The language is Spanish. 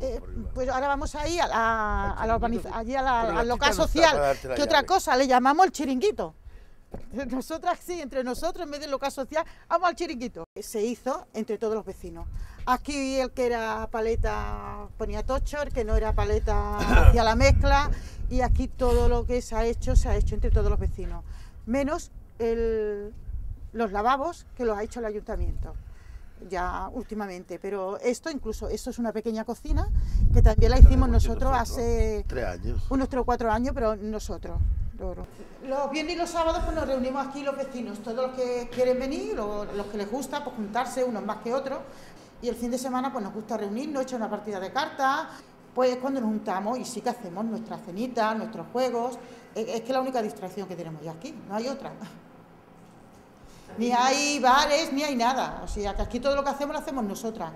Eh, pues ahora vamos ahí a la, a la allí al local social, que otra cosa, le llamamos el chiringuito. Nosotras sí, entre nosotros, en vez del local social, vamos al chiringuito. Se hizo entre todos los vecinos. Aquí el que era paleta ponía tocho, el que no era paleta hacía la mezcla, y aquí todo lo que se ha hecho, se ha hecho entre todos los vecinos. Menos los lavabos que los ha hecho el ayuntamiento ya últimamente, pero esto incluso, esto es una pequeña cocina que también la hicimos nosotros hace unos tres o cuatro años, pero nosotros. Los viernes y los sábados pues nos reunimos aquí los vecinos, todos los que quieren venir, los, los que les gusta, pues juntarse, unos más que otros, y el fin de semana pues nos gusta reunirnos, echar una partida de cartas, pues es cuando nos juntamos y sí que hacemos nuestras cenitas, nuestros juegos, es, es que la única distracción que tenemos ya aquí, no hay otra. Ni hay bares, ni hay nada. O sea, que aquí todo lo que hacemos lo hacemos nosotras.